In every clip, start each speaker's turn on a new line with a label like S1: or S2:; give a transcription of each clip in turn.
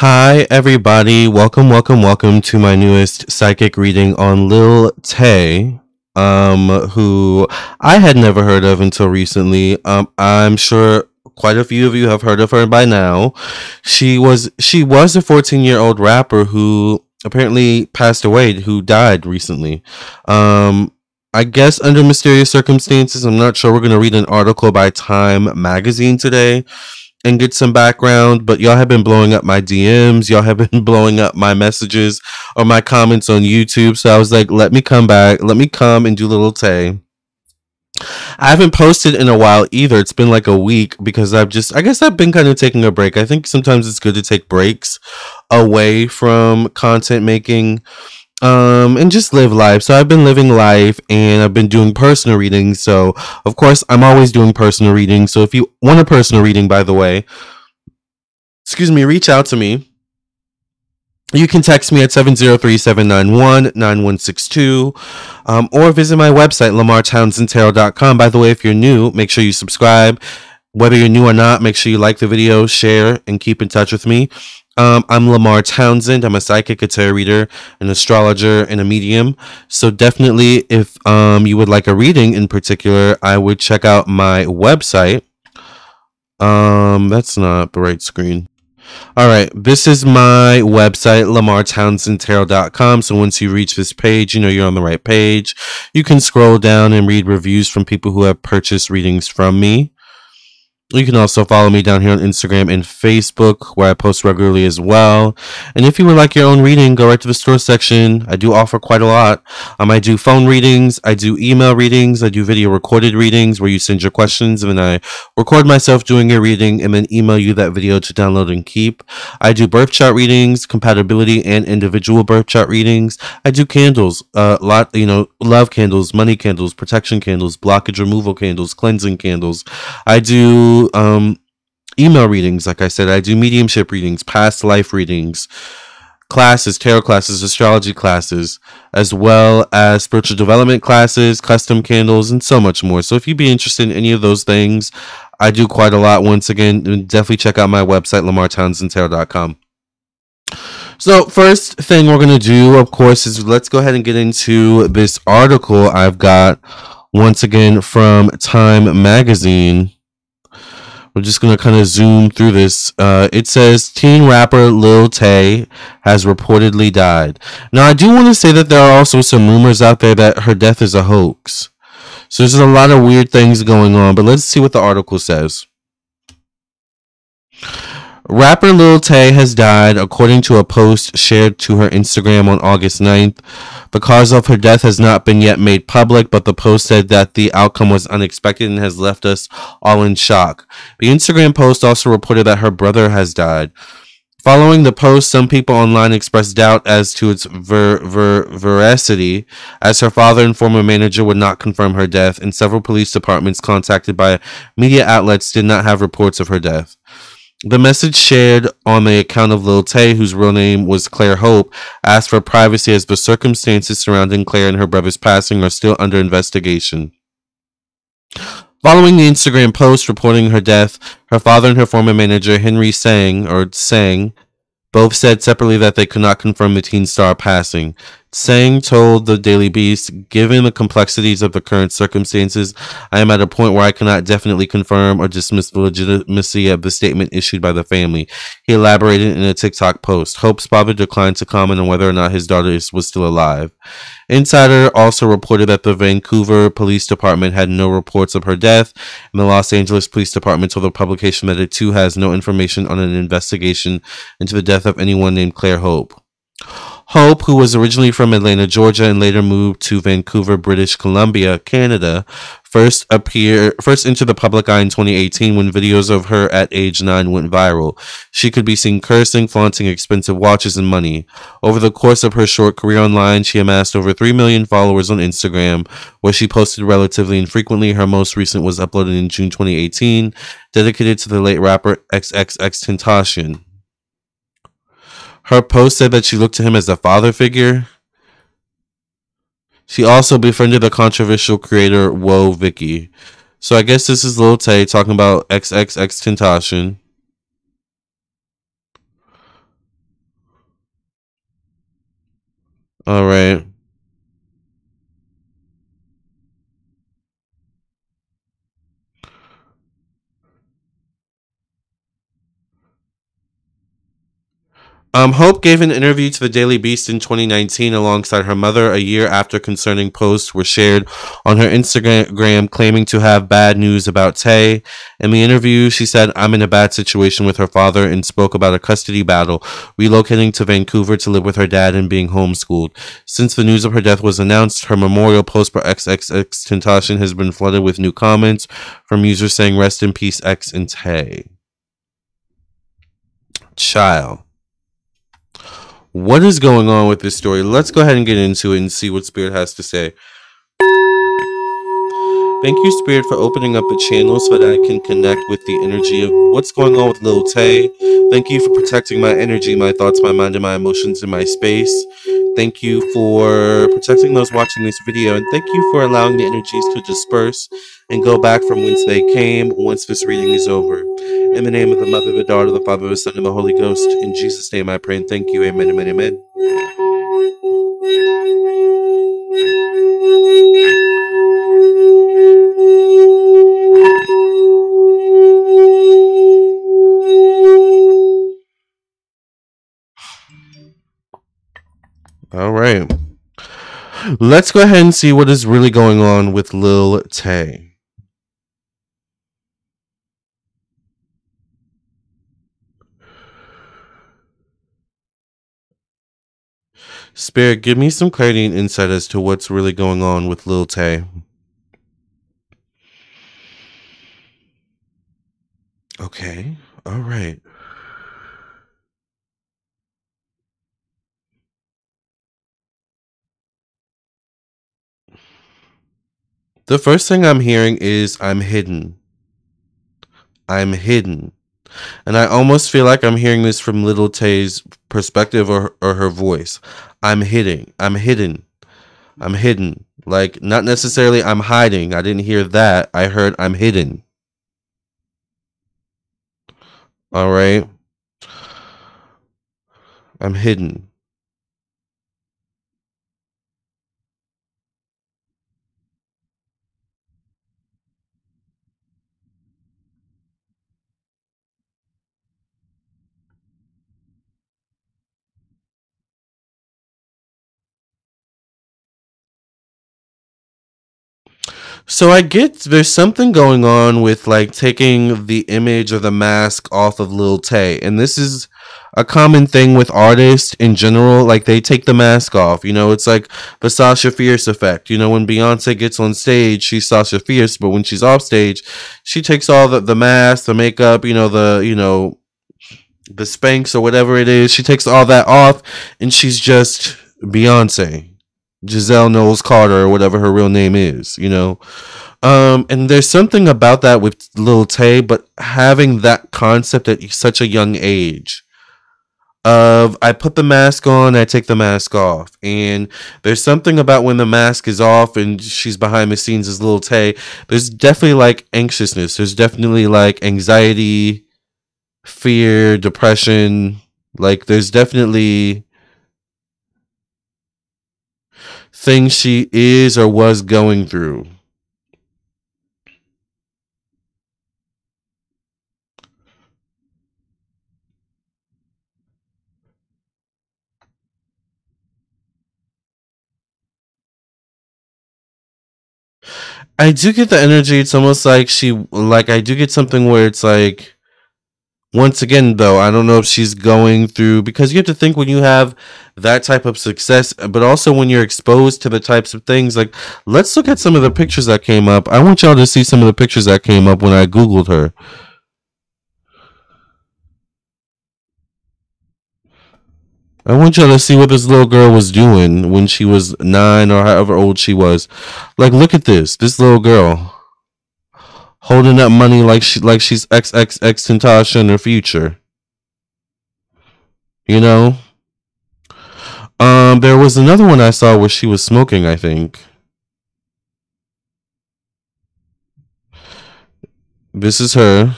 S1: Hi, everybody. Welcome, welcome, welcome to my newest psychic reading on Lil Tay, um, who I had never heard of until recently. Um, I'm sure quite a few of you have heard of her by now. She was she was a 14 year old rapper who apparently passed away, who died recently. Um, I guess under mysterious circumstances. I'm not sure. We're gonna read an article by Time Magazine today and get some background, but y'all have been blowing up my DMs. Y'all have been blowing up my messages or my comments on YouTube. So I was like, let me come back. Let me come and do a Little Tay. I haven't posted in a while either. It's been like a week because I've just, I guess I've been kind of taking a break. I think sometimes it's good to take breaks away from content making um and just live life. So i've been living life and i've been doing personal readings. So of course i'm always doing personal readings. So if you want a personal reading by the way excuse me reach out to me. You can text me at 703-791-9162 um, or visit my website lamarrtownsendtarot.com by the way if you're new make sure you subscribe. Whether you're new or not make sure you like the video share and keep in touch with me um, I'm Lamarr Townsend. I'm a psychic, a tarot reader, an astrologer, and a medium. So definitely, if um, you would like a reading in particular, I would check out my website. Um, that's not the right screen. All right, this is my website, lamarrtownsendtarot.com. So once you reach this page, you know you're on the right page. You can scroll down and read reviews from people who have purchased readings from me. You can also follow me down here on Instagram and Facebook, where I post regularly as well. And if you would like your own reading, go right to the store section. I do offer quite a lot. Um, I do phone readings, I do email readings, I do video recorded readings where you send your questions, and then I record myself doing your reading and then email you that video to download and keep. I do birth chart readings, compatibility, and individual birth chart readings. I do candles, a uh, lot, you know, love candles, money candles, protection candles, blockage removal candles, cleansing candles. I do um, email readings. Like I said, I do mediumship readings, past life readings, classes, tarot classes, astrology classes, as well as spiritual development classes, custom candles, and so much more. So if you'd be interested in any of those things, I do quite a lot. Once again, definitely check out my website, lamarrtownsendtarot.com. So, first thing we're going to do, of course, is let's go ahead and get into this article I've got once again from Time Magazine. We're just gonna kind of zoom through this. Uh, it says teen rapper Lil Tay has reportedly died. Now, I do want to say that there are also some rumors out there that her death is a hoax. So there's a lot of weird things going on. But let's see what the article says. Rapper Lil Tay has died, according to a post shared to her Instagram on August 9th. The cause of her death has not been yet made public, but the post said that the outcome was unexpected and has left us all in shock. The Instagram post also reported that her brother has died. Following the post, some people online expressed doubt as to its ver- ver- veracity, as her father and former manager would not confirm her death, and several police departments contacted by media outlets did not have reports of her death. The message shared on the account of Lil Tay, whose real name was Claire Hope, asked for privacy as the circumstances surrounding Claire and her brother's passing are still under investigation. Following the Instagram post reporting her death, her father and her former manager, Henry Sang, or Sang, both said separately that they could not confirm the teen star passing. Sang told the Daily Beast, given the complexities of the current circumstances, I am at a point where I cannot definitely confirm or dismiss the legitimacy of the statement issued by the family. He elaborated in a TikTok post. Hope's father declined to comment on whether or not his daughter was still alive. Insider also reported that the Vancouver Police Department had no reports of her death, and the Los Angeles Police Department told the publication that it too has no information on an investigation into the death of anyone named Claire Hope. Hope, who was originally from Atlanta, Georgia, and later moved to Vancouver, British Columbia, Canada, first appear first into the public eye in 2018 when videos of her at age 9 went viral. She could be seen cursing, flaunting expensive watches and money. Over the course of her short career online, she amassed over 3 million followers on Instagram, where she posted relatively infrequently. Her most recent was uploaded in June 2018, dedicated to the late rapper XXXTentacion. Her post said that she looked to him as a father figure. She also befriended the controversial creator, Woah Vicky. So I guess this is Lil Tay talking about XXX Tentacion. All right. Um, Hope gave an interview to the Daily Beast in 2019 alongside her mother a year after concerning posts were shared on her Instagram claiming to have bad news about Tay. In the interview, she said, I'm in a bad situation with her father and spoke about a custody battle, relocating to Vancouver to live with her dad and being homeschooled. Since the news of her death was announced, her memorial post for XXX Tentacion has been flooded with new comments from users saying, Rest in peace, X and Tay. Child what is going on with this story? Let's go ahead and get into it and see what Spirit has to say. Thank you, Spirit, for opening up the channel so that I can connect with the energy of what's going on with Lil Tay. Thank you for protecting my energy, my thoughts, my mind, and my emotions in my space. Thank you for protecting those watching this video, and thank you for allowing the energies to disperse and go back from whence they came once this reading is over. In the name of the Mother, the Daughter, the Father, the Son, and the Holy Ghost, in Jesus' name I pray and thank you. Amen, amen, amen. Let's go ahead and see what is really going on with Lil Tay. Spirit, give me some clarity and insight as to what's really going on with Lil Tay. Okay. All right. The first thing I'm hearing is I'm hidden. I'm hidden. And I almost feel like I'm hearing this from Little Tay's perspective or, or her voice. I'm hidden. I'm hidden. I'm hidden. Like, not necessarily I'm hiding. I didn't hear that. I heard I'm hidden. All right. I'm hidden. So I get there's something going on with like taking the image or the mask off of Lil Tay, and this is a common thing with artists in general. Like they take the mask off. You know, it's like the Sasha Fierce effect. You know, when Beyonce gets on stage, she's Sasha Fierce, but when she's off stage, she takes all the the mask, the makeup, you know, the you know, the Spanx or whatever it is. She takes all that off, and she's just Beyonce. Giselle Knowles Carter or whatever her real name is, you know. Um, and there's something about that with Lil Tay, but having that concept at such a young age of I put the mask on, I take the mask off. And there's something about when the mask is off and she's behind the scenes as Lil Tay, there's definitely like anxiousness. There's definitely like anxiety, fear, depression. Like there's definitely things she is or was going through. I do get the energy. It's almost like she, like, I do get something where it's like, once again though i don't know if she's going through because you have to think when you have that type of success but also when you're exposed to the types of things like let's look at some of the pictures that came up i want y'all to see some of the pictures that came up when i googled her I want y'all to see what this little girl was doing when she was nine or however old she was. Like, look at this. This little girl holding up money like she like she's XXX Tentasha in her future. You know? Um, there was another one I saw where she was smoking, I think. This is her.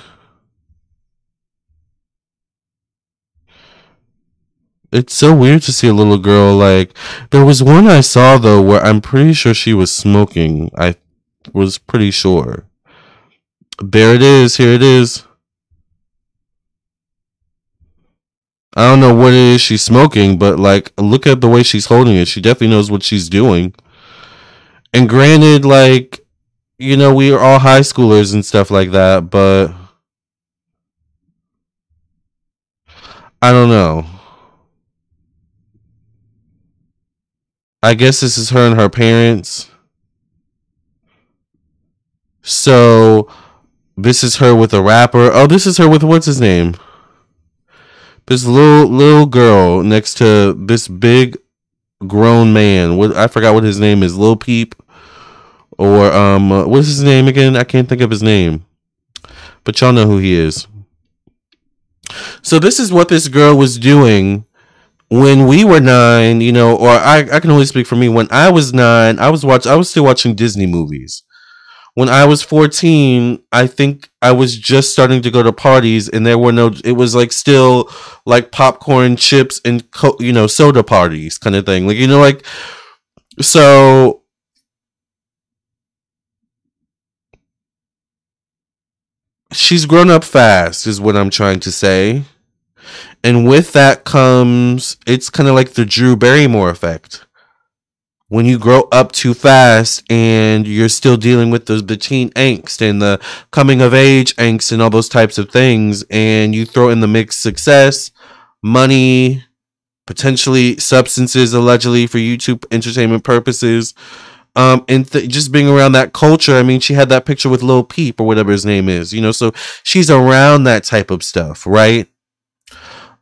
S1: it's so weird to see a little girl like there was one I saw though where I'm pretty sure she was smoking. I was pretty sure. There it is. Here it is. I don't know what it is she's smoking, but like look at the way she's holding it. She definitely knows what she's doing. And granted, like, you know, we are all high schoolers and stuff like that, but I don't know. I guess this is her and her parents. So this is her with a rapper. Oh, this is her with what's his name? This little little girl next to this big grown man. What I forgot what his name is. Lil Peep or um uh, what's his name again? I can't think of his name. But y'all know who he is. So this is what this girl was doing when we were nine, you know, or I, I can only speak for me. When I was nine, I was watch I was still watching Disney movies. When I was 14, I think I was just starting to go to parties and there were no it was like still like popcorn, chips and co- you know, soda parties kind of thing. Like you know like so she's grown up fast is what I'm trying to say. And with that comes it's kind of like the Drew Barrymore effect. When you grow up too fast and you're still dealing with the, teen angst and the coming of age angst and all those types of things, and you throw in the mix success, money, potentially substances allegedly for YouTube entertainment purposes, um, and th- just being around that culture. I mean, she had that picture with Lil Peep or whatever his name is, you know, so she's around that type of stuff, right?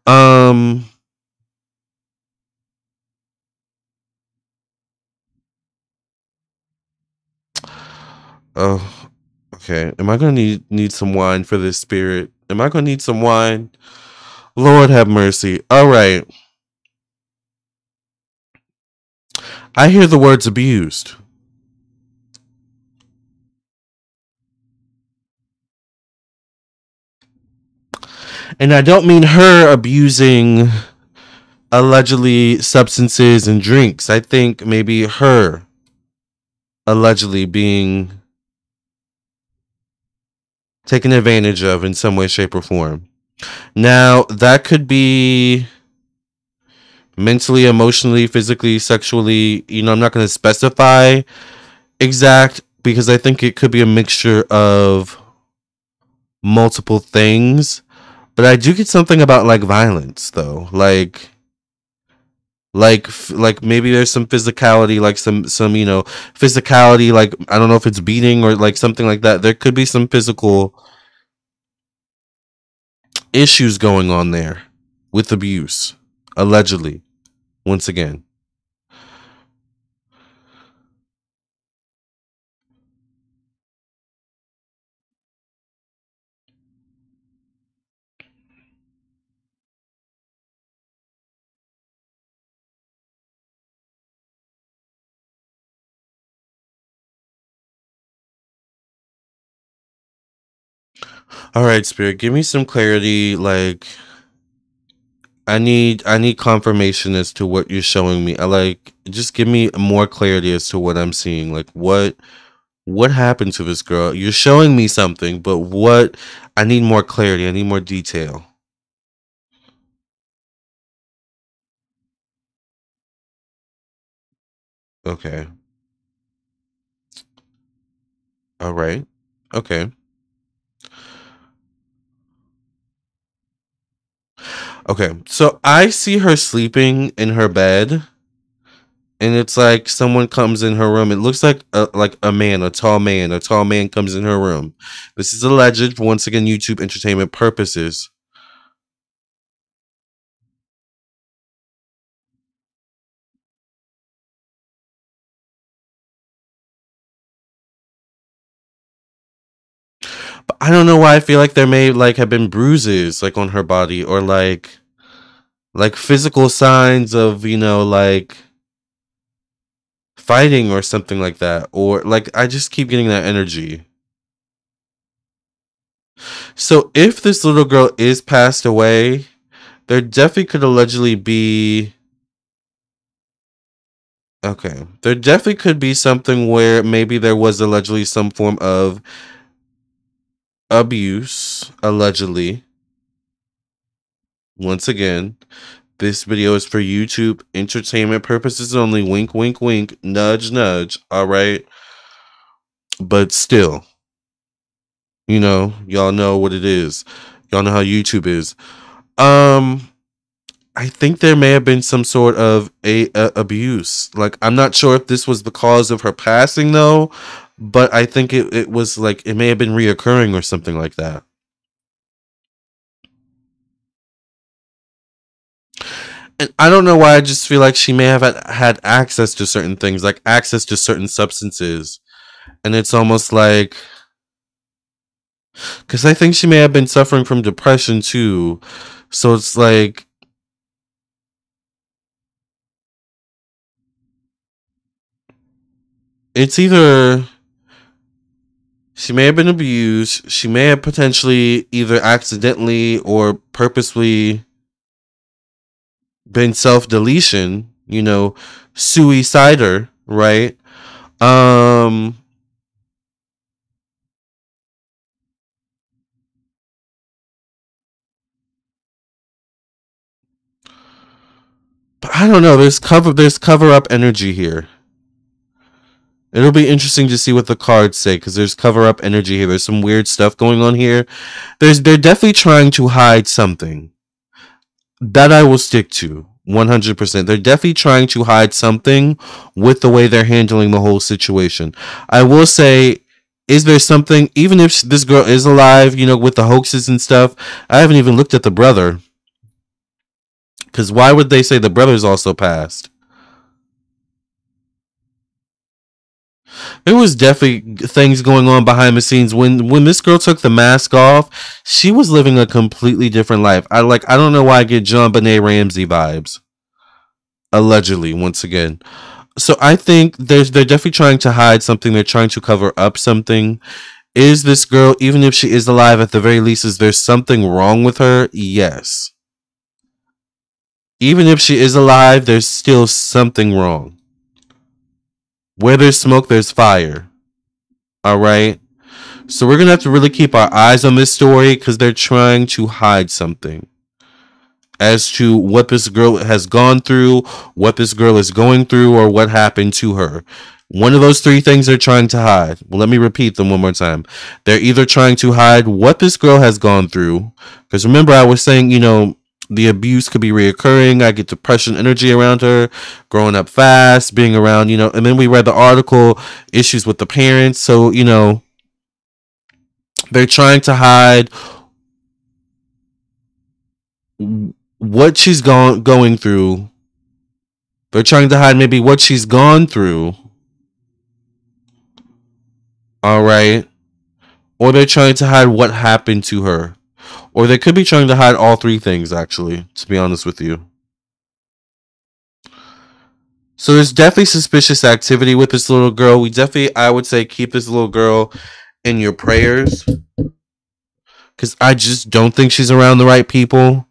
S1: Um, oh, okay. Am I gonna need need some wine for this spirit? Am I gonna need some wine? Lord have mercy. All right. I hear the words abused. And I don't mean her abusing allegedly substances and drinks. I think maybe her allegedly being taken advantage of in some way, shape, or form. Now, that could be mentally, emotionally, physically, sexually. You know, I'm not going to specify exact because I think it could be a mixture of multiple things. But I do get something about like violence though. Like like like maybe there's some physicality like some some you know physicality like I don't know if it's beating or like something like that. There could be some physical issues going on there with abuse allegedly once again. All right, spirit, give me some clarity like I need I need confirmation as to what you're showing me. I like just give me more clarity as to what I'm seeing. Like what what happened to this girl? You're showing me something, but what I need more clarity. I need more detail. Okay. All right. Okay. Okay. So I see her sleeping in her bed and it's like someone comes in her room. It looks like a, like a man, a tall man. A tall man comes in her room. This is alleged. Once again, YouTube entertainment purposes. I don't know why I feel like there may like have been bruises like on her body or like like physical signs of you know like fighting or something like that or like I just keep getting that energy. So if this little girl is passed away, there definitely could allegedly be okay there definitely could be something where maybe there was allegedly some form of abuse allegedly. Once again this video is for youtube entertainment purposes only. Wink wink wink. Nudge nudge. All right? But still you know y'all know what it is. Y'all know how youtube is. Um I think there may have been some sort of a, a, abuse. Like I'm not sure if this was the cause of her passing though, but I think it, it was like it may have been reoccurring or something like that. And I don't know why I just feel like she may have had, had access to certain things, like access to certain substances. And it's almost like because I think she may have been suffering from depression too. So it's like it's either she may have been abused, she may have potentially either accidentally or purposely been self deletion, you know, suicider, right? Um I don't know, there's cover there's cover up energy here. It'll be interesting to see what the cards say because there's cover up energy here. There's some weird stuff going on here. There's they're definitely trying to hide something. That I will stick to 100%. They're definitely trying to hide something with the way they're handling the whole situation. I will say is there something even if this girl is alive, you know, with the hoaxes and stuff? I haven't even looked at the brother. Cuz why would they say the brother's also passed? There was definitely things going on behind the scenes. When when this girl took the mask off she was living a completely different life. I like i don't know why i get JonBenét Ramsey vibes. Allegedly once again. So i think there's they're definitely trying to hide something. They're trying to cover up something. Is this girl even if she is alive at the very least is there something wrong with her? Yes. Even if she is alive there's still something wrong where there's smoke, there's fire. All right. So we're going to have to really keep our eyes on this story because they're trying to hide something as to what this girl has gone through, what this girl is going through, or what happened to her. One of those three things they're trying to hide. Well, let me repeat them one more time. They're either trying to hide what this girl has gone through, because remember, I was saying, you know, the abuse could be reoccurring. I get depression energy around her, growing up fast, being around, you know, and then we read the article, issues with the parents. So, you know, they're trying to hide what she's gone going through. They're trying to hide maybe what she's gone through. All right. Or they're trying to hide what happened to her. Or they could be trying to hide all three things, actually, to be honest with you. So there's definitely suspicious activity with this little girl. We definitely, I would say, keep this little girl in your prayers. Because I just don't think she's around the right people.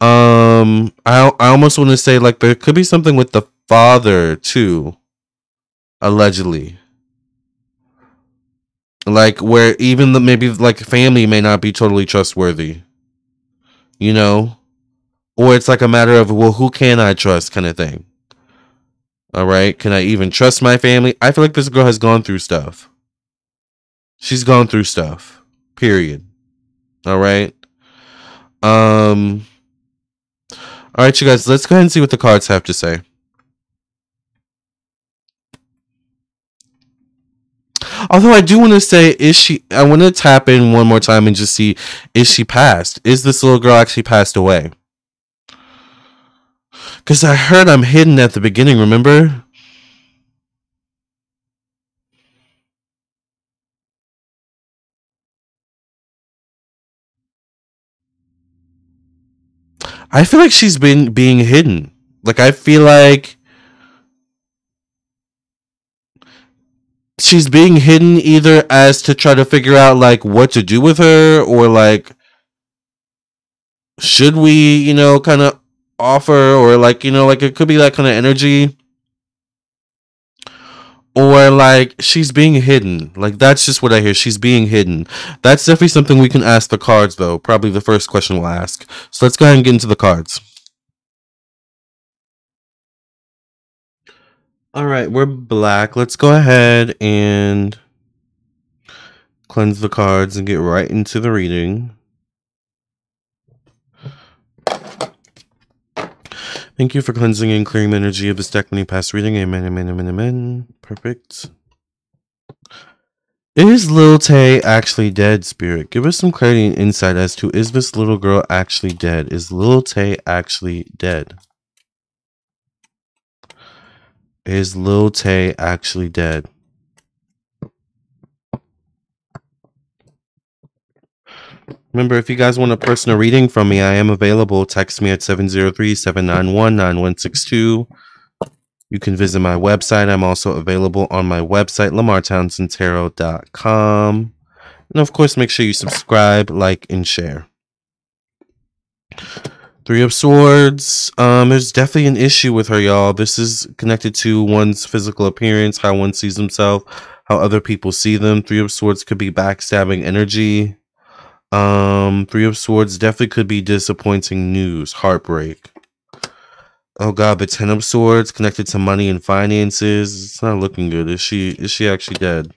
S1: Um, I, I almost want to say, like, there could be something with the father, too. Allegedly like where even the maybe like family may not be totally trustworthy you know? Or it's like a matter of well who can i trust kind of thing. All right can i even trust my family? I feel like this girl has gone through stuff. She's gone through stuff. Period. All right um all right you guys let's go ahead and see what the cards have to say Although I do want to say, is she? I want to tap in one more time and just see, is she passed? Is this little girl actually passed away? Because I heard I'm hidden at the beginning. Remember? I feel like she's been being hidden. Like I feel like she's being hidden either as to try to figure out like what to do with her or like should we, you know, kind of offer or like, you know, like it could be that kind of energy. Or like she's being hidden. Like that's just what I hear. She's being hidden. That's definitely something we can ask the cards though. Probably the first question we'll ask. So let's go ahead and get into the cards. All right, we're black. Let's go ahead and cleanse the cards and get right into the reading. Thank you for cleansing and clearing the energy of this deck when you pass reading. Amen, amen, amen, amen. Perfect. Is Lil Tay actually dead, Spirit? Give us some clarity and insight as to is this little girl actually dead? Is Lil Tay actually dead? Is Lil Tay actually dead? Remember, if you guys want a personal reading from me, I am available. Text me at 703 791 9162. You can visit my website. I'm also available on my website, lamarrtownsendtarot.com. And of course, make sure you subscribe, like, and share. Three of Swords. Um, there's definitely an issue with her, y'all. This is connected to one's physical appearance, how one sees himself, how other people see them. Three of Swords could be backstabbing energy. Um, Three of Swords definitely could be disappointing news, heartbreak. Oh god, the Ten of Swords connected to money and finances. It's not looking good. Is she is she actually dead?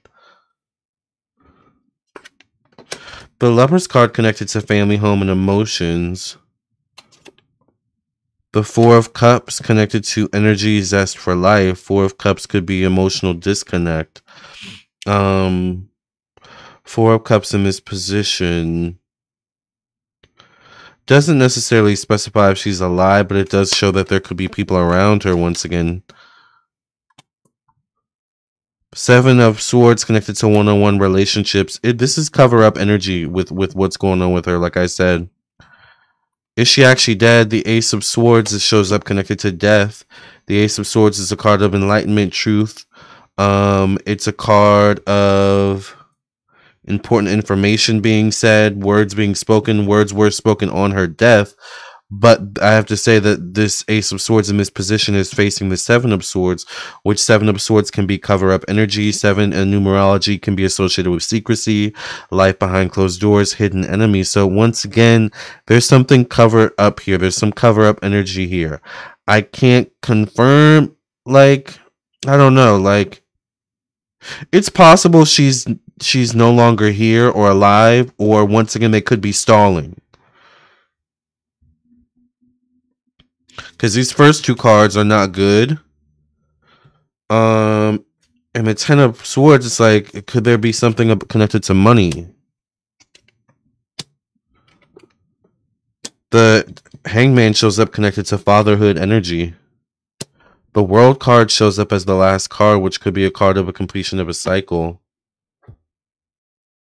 S1: The Lover's card connected to family, home, and emotions. The Four of Cups connected to energy, zest for life. Four of Cups could be emotional disconnect. Um, Four of Cups in this position doesn't necessarily specify if she's alive, but it does show that there could be people around her once again. Seven of Swords connected to one-on-one relationships. It, this is cover up energy with with what's going on with her. Like I said, is she actually dead? The Ace of Swords it shows up connected to death. The Ace of Swords is a card of enlightenment, truth. Um, it's a card of important information being said, words being spoken, words were spoken on her death. But I have to say that this Ace of Swords in this position is facing the Seven of Swords, which Seven of Swords can be cover up energy. Seven and numerology can be associated with secrecy, life behind closed doors, hidden enemies. So once again, there's something covered up here. There's some cover up energy here. I can't confirm, like, I don't know, like, it's possible she's she's no longer here or alive, or once again they could be stalling. Because these first two cards are not good. Um, and the Ten of Swords, it's like, could there be something connected to money? The Hangman shows up connected to fatherhood energy. The World card shows up as the last card, which could be a card of a completion of a cycle.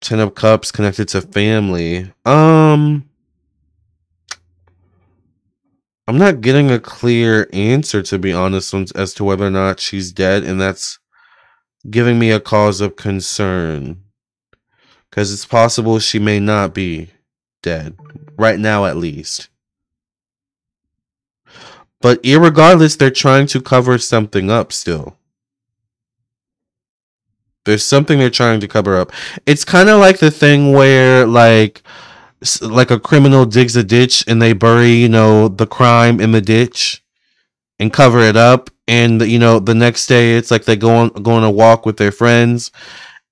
S1: Ten of Cups connected to family. Um, I'm not getting a clear answer to be honest as to whether or not she's dead, and that's giving me a cause of concern because it's possible she may not be dead right now, at least. But irregardless, they're trying to cover something up still. There's something they're trying to cover up. It's kind of like the thing where like like a criminal digs a ditch and they bury, you know, the crime in the ditch and cover it up. And you know, the next day it's like they go on go on a walk with their friends.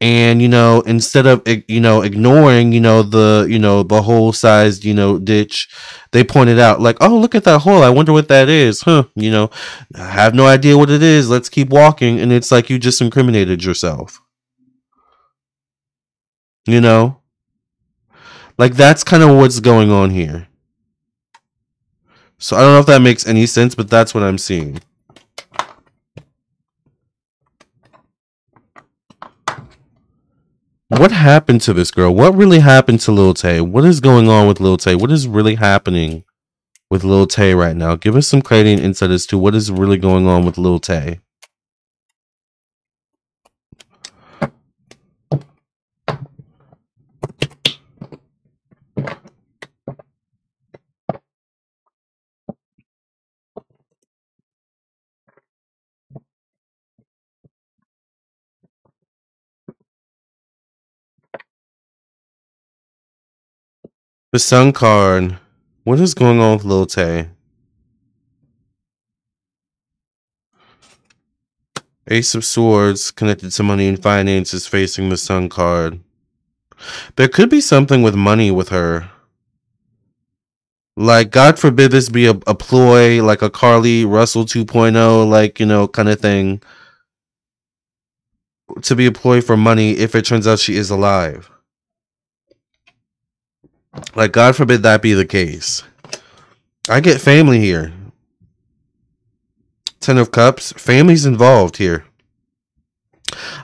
S1: And you know instead of you know ignoring you know the you know the hole sized you know ditch they pointed out like oh look at that hole. I wonder what that is. Huh you know i have no idea what it is. Let's keep walking. And it's like you just incriminated yourself. You know like that's kind of what's going on here so i don't know if that makes any sense but that's what i'm seeing What happened to this girl? What really happened to Lil Tay? What is going on with Lil Tay? What is really happening with Lil Tay right now? Give us some clarity and insight as to what is really going on with Lil Tay. The Sun card. What is going on with Lil Tay? Ace of Swords connected to money and finances facing the Sun card. There could be something with money with her. Like, God forbid this be a, a ploy, like a Carlee Russell 2.0, like, you know, kind of thing. To be a ploy for money if it turns out she is alive. Like, God forbid that be the case. I get family here. Ten of Cups. Family's involved here.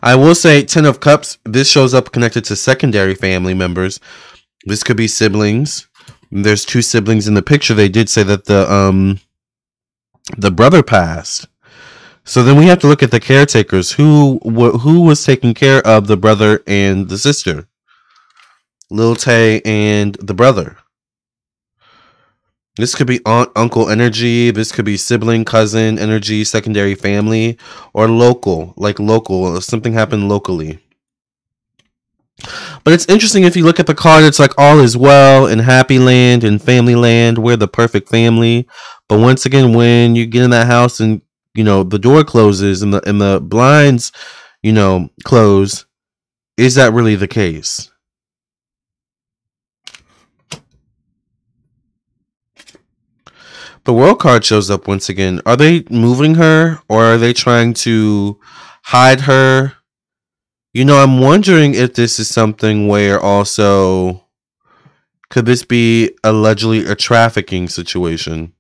S1: I will say Ten of Cups, this shows up connected to secondary family members. This could be siblings. There's two siblings in the picture. They did say that the um the brother passed. So then we have to look at the caretakers. Who wh- who was taking care of the brother and the sister? Lil Tay and the brother. This could be aunt, uncle energy. This could be sibling, cousin energy, secondary family, or local, like local. Something happened locally. But it's interesting if you look at the card, it's like all is well in happy land and family land. We're the perfect family. But once again, when you get in that house and you know the door closes and the and the blinds, you know, close, is that really the case? The world card shows up once again. Are they moving her or are they trying to hide her? You know, I'm wondering if this is something where also could this be allegedly a trafficking situation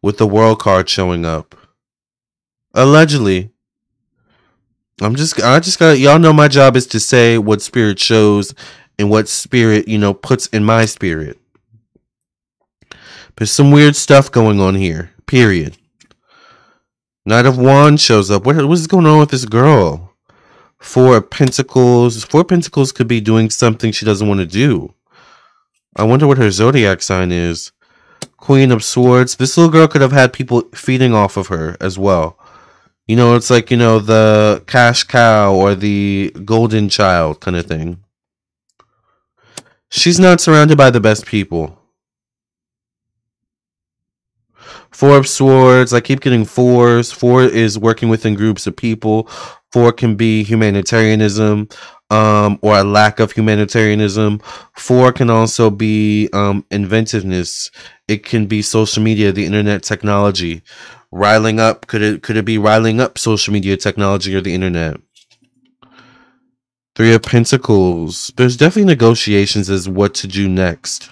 S1: with the world card showing up? Allegedly. I'm just I just got y'all know my job is to say what spirit shows and what spirit, you know, puts in my spirit. There's some weird stuff going on here. Period. Knight of Wands shows up. What what is going on with this girl? Four Pentacles. Four Pentacles could be doing something she doesn't want to do. I wonder what her zodiac sign is. Queen of Swords. This little girl could have had people feeding off of her as well. You know, it's like, you know, the cash cow or the golden child kind of thing. She's not surrounded by the best people. Four of Swords. I keep getting fours. Four is working within groups of people. Four can be humanitarianism um, or a lack of humanitarianism. Four can also be um, inventiveness. It can be social media, the internet technology. Riling up could it could it be riling up social media technology or the internet? Three of Pentacles. There's definitely negotiations as what to do next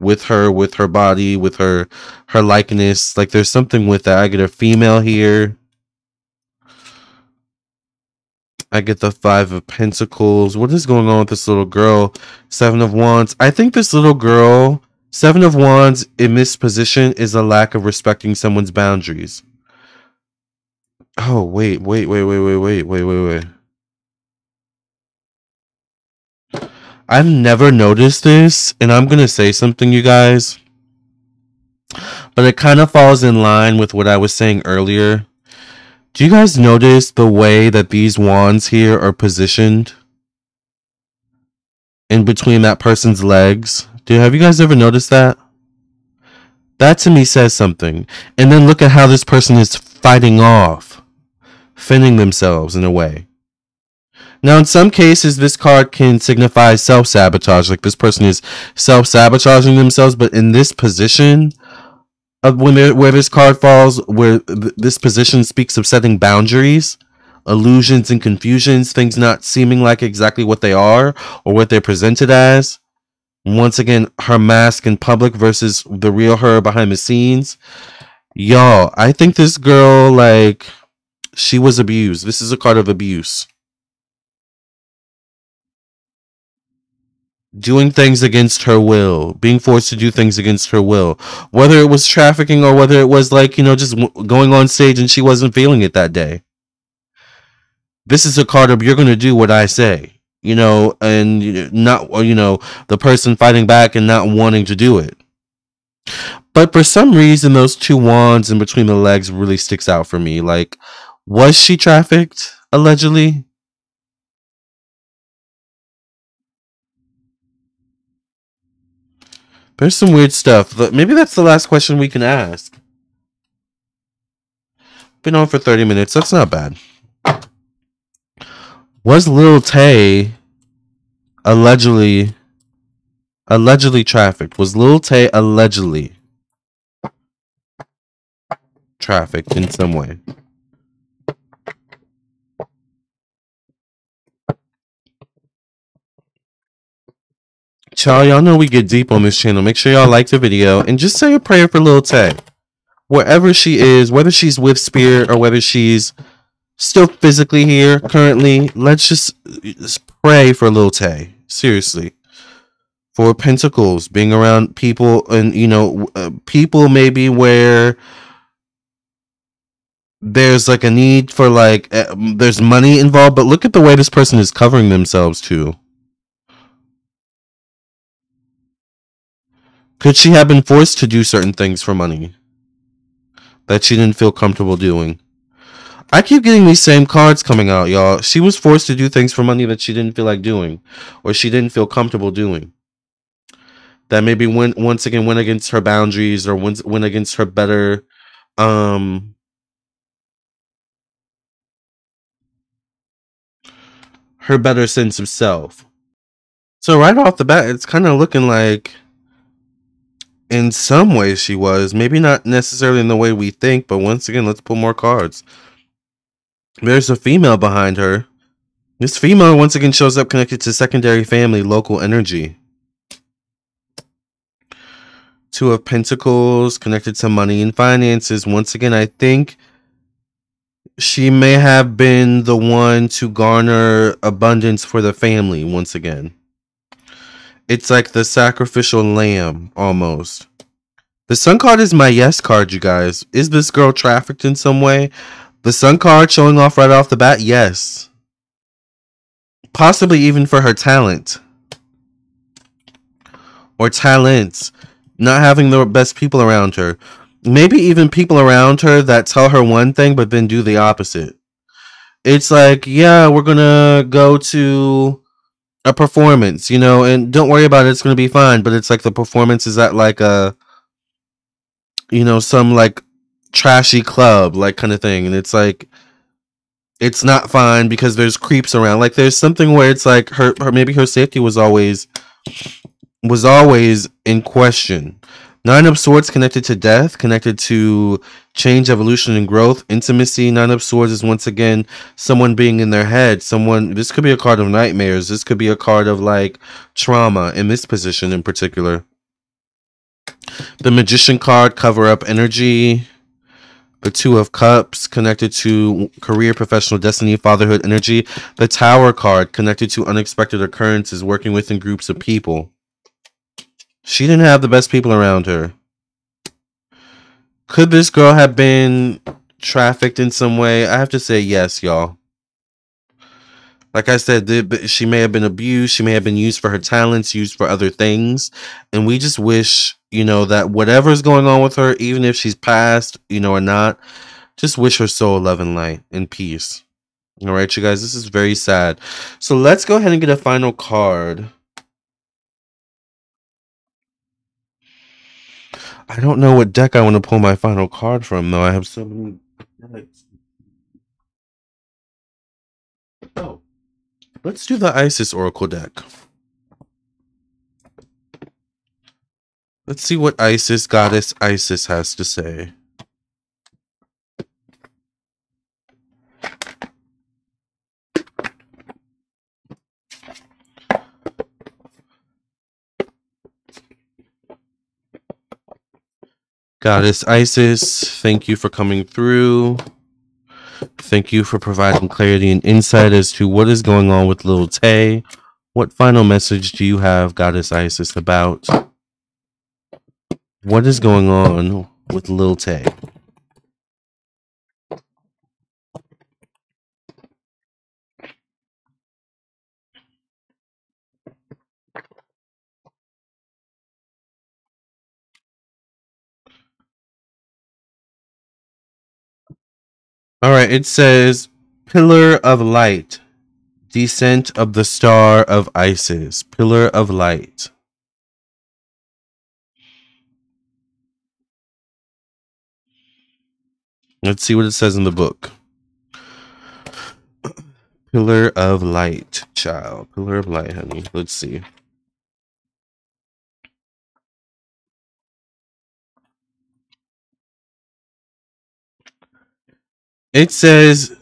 S1: with her, with her body, with her her likeness. Like there's something with that. I get a female here. I get the five of pentacles. What is going on with this little girl? Seven of wands. I think this little girl, seven of wands in this position is a lack of respecting someone's boundaries. Oh, wait, wait, wait, wait, wait, wait, wait, wait, wait. I've never noticed this, and I'm gonna say something, you guys. But it kind of falls in line with what I was saying earlier. Do you guys notice the way that these wands here are positioned? In between that person's legs? Do have you guys ever noticed that? That to me says something. And then look at how this person is fighting off, fending themselves in a way. Now, in some cases, this card can signify self sabotage, like this person is self sabotaging themselves. But in this position, of when where this card falls, where th- this position speaks of setting boundaries, illusions and confusions, things not seeming like exactly what they are or what they're presented as. Once again, her mask in public versus the real her behind the scenes. Y'all, I think this girl, like, she was abused. This is a card of abuse. Doing things against her will, being forced to do things against her will, whether it was trafficking or whether it was like, you know, just going on stage and she wasn't feeling it that day. This is a card of you're going to do what I say, you know, and not, you know, the person fighting back and not wanting to do it. But for some reason, those two wands in between the legs really sticks out for me. Like, was she trafficked allegedly? There's some weird stuff. Maybe that's the last question we can ask. Been on for 30 minutes. That's not bad. Was Lil Tay allegedly allegedly trafficked? Was Lil Tay allegedly trafficked in some way? Y'all, y'all know we get deep on this channel. Make sure y'all like the video and just say a prayer for Lil Tay. Wherever she is, whether she's with Spirit or whether she's still physically here currently, let's just, just pray for Lil Tay. Seriously. Four Pentacles, being around people and, you know, uh, people maybe where there's like a need for like, uh, there's money involved, but look at the way this person is covering themselves too. Could she have been forced to do certain things for money that she didn't feel comfortable doing? I keep getting these same cards coming out, y'all. She was forced to do things for money that she didn't feel like doing or she didn't feel comfortable doing. That maybe went once again went against her boundaries or went, went against her better um her better sense of self. So right off the bat, it's kind of looking like in some ways she was maybe not necessarily in the way we think but once again let's pull more cards. There's a female behind her. This female once again shows up connected to secondary family local energy. Two of pentacles connected to money and finances. Once again i think she may have been the one to garner abundance for the family once again it's like the sacrificial lamb almost. The sun card is my yes card, you guys. Is this girl trafficked in some way? The sun card showing off right off the bat? Yes. Possibly even for her talent. Or talents. Not having the best people around her. Maybe even people around her that tell her one thing but then do the opposite. It's like, yeah, we're gonna go to a performance, you know, and don't worry about it, it's gonna be fine. But it's like the performance is at like a you know, some like trashy club, like kind of thing. And it's like it's not fine because there's creeps around. Like there's something where it's like her, her maybe her safety was always was always in question. Nine of Swords connected to death, connected to change, evolution, and growth. Intimacy. Nine of Swords is once again someone being in their head. Someone. This could be a card of nightmares. This could be a card of like trauma in this position in particular. The Magician card, cover up energy. The Two of Cups, connected to career, professional destiny, fatherhood energy. The Tower card, connected to unexpected occurrences, working within groups of people. She didn't have the best people around her. Could this girl have been trafficked in some way? I have to say yes, y'all. Like I said, she may have been abused. She may have been used for her talents, used for other things. And we just wish, you know, that whatever's going on with her, even if she's passed, you know, or not, just wish her soul love and light and peace. All right, you guys, this is very sad. So let's go ahead and get a final card. I don't know what deck I want to pull my final card from, though. I have so many decks. Oh. Let's do the Isis Oracle deck. Let's see what Isis, Goddess Isis has to say. Goddess Isis, thank you for coming through. Thank you for providing clarity and insight as to what is going on with Lil Tay. What final message do you have, Goddess Isis, about what is going on with Lil Tay? All right, it says Pillar of Light, Descent of the Star of Isis, Pillar of Light. Let's see what it says in the book. Pillar of Light, child. Pillar of Light, honey. Let's see. It says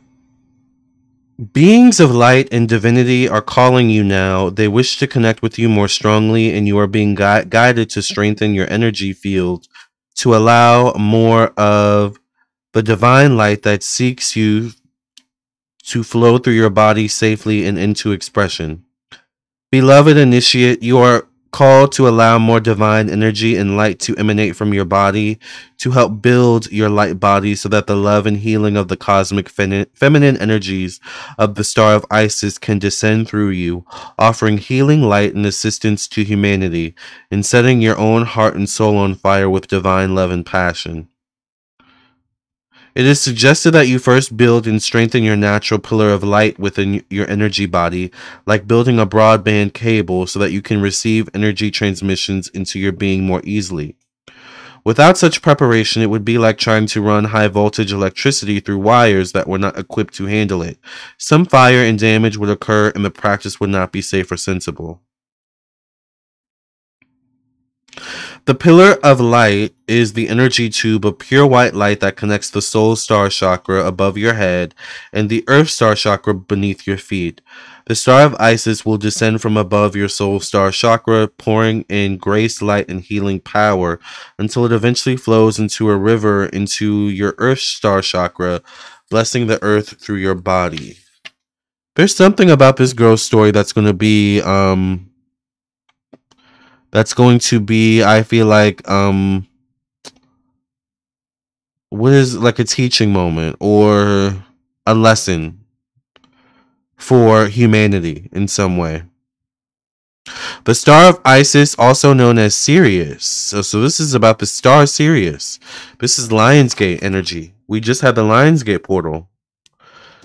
S1: Beings of light and divinity are calling you now. They wish to connect with you more strongly, and you are being gui- guided to strengthen your energy field to allow more of the divine light that seeks you to flow through your body safely and into expression. Beloved initiate, you are called to allow more divine energy and light to emanate from your body to help build your light body so that the love and healing of the cosmic femi- feminine energies of the star of Isis can descend through you, offering healing light and assistance to humanity, and setting your own heart and soul on fire with divine love and passion. It is suggested that you first build and strengthen your natural pillar of light within your energy body, like building a broadband cable so that you can receive energy transmissions into your being more easily. Without such preparation, it would be like trying to run high voltage electricity through wires that were not equipped to handle it. Some fire and damage would occur, and the practice would not be safe or sensible. The pillar of light is the energy tube of pure white light that connects the soul star chakra above your head and the earth star chakra beneath your feet. The star of Isis will descend from above your soul star chakra, pouring in grace, light, and healing power until it eventually flows into a river into your earth star chakra, blessing the earth through your body. There's something about this girl's story that's going to be um that's going to be i feel like um what is like a teaching moment or a lesson for humanity in some way. The star of isis also known as sirius. So, so this is about the star sirius. This is lionsgate energy. We just had the lionsgate portal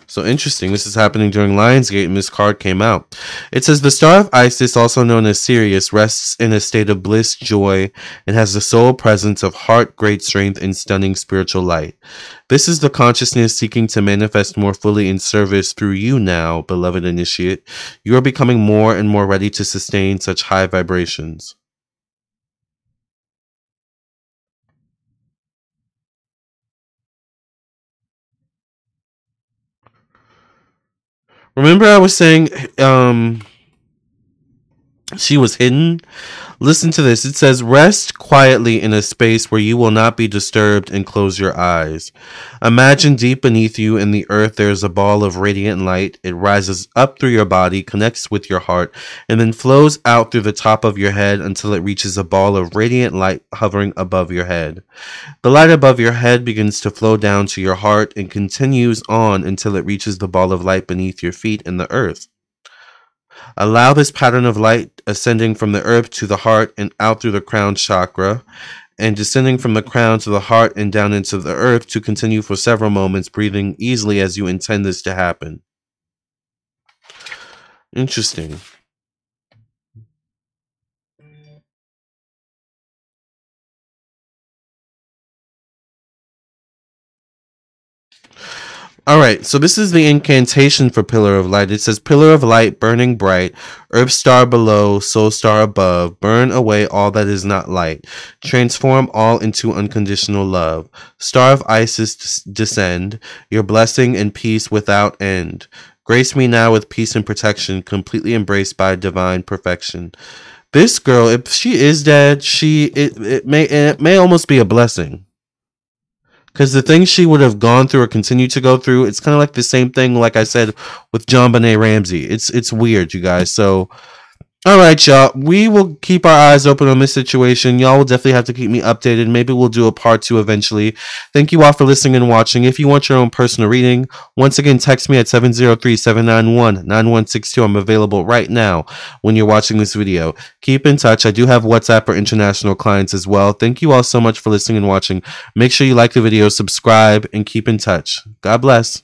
S1: so interesting. This is happening during Lionsgate, and this card came out. It says the star of Isis, also known as Sirius, rests in a state of bliss, joy, and has the sole presence of heart, great strength, and stunning spiritual light. This is the consciousness seeking to manifest more fully in service through you now, beloved initiate. You are becoming more and more ready to sustain such high vibrations. Remember, I was saying, um, she was hidden. Listen to this. It says, Rest quietly in a space where you will not be disturbed and close your eyes. Imagine deep beneath you in the earth there is a ball of radiant light. It rises up through your body, connects with your heart, and then flows out through the top of your head until it reaches a ball of radiant light hovering above your head. The light above your head begins to flow down to your heart and continues on until it reaches the ball of light beneath your feet in the earth. Allow this pattern of light ascending from the earth to the heart and out through the crown chakra, and descending from the crown to the heart and down into the earth to continue for several moments, breathing easily as you intend this to happen. Interesting. Right, so this is the incantation for Pillar of Light. It says, Pillar of Light, burning bright, Earth star below, Soul star above, burn away all that is not light, transform all into unconditional love. Star of Isis descend, your blessing and peace without end. Grace me now with peace and protection, completely embraced by divine perfection. This girl, if she is dead, she it, it may it may almost be a blessing because the things she would have gone through or continued to go through, it's kind of like the same thing, like I said with John JonBenét Ramsey. It's it's weird, you guys. So all right, y'all. We will keep our eyes open on this situation. Y'all will definitely have to keep me updated. Maybe we'll do a part two eventually. Thank you all for listening and watching. If you want your own personal reading, once again, text me at 703 791 9162. I'm available right now when you're watching this video. Keep in touch. I do have WhatsApp for international clients as well. Thank you all so much for listening and watching. Make sure you like the video, subscribe, and keep in touch. God bless.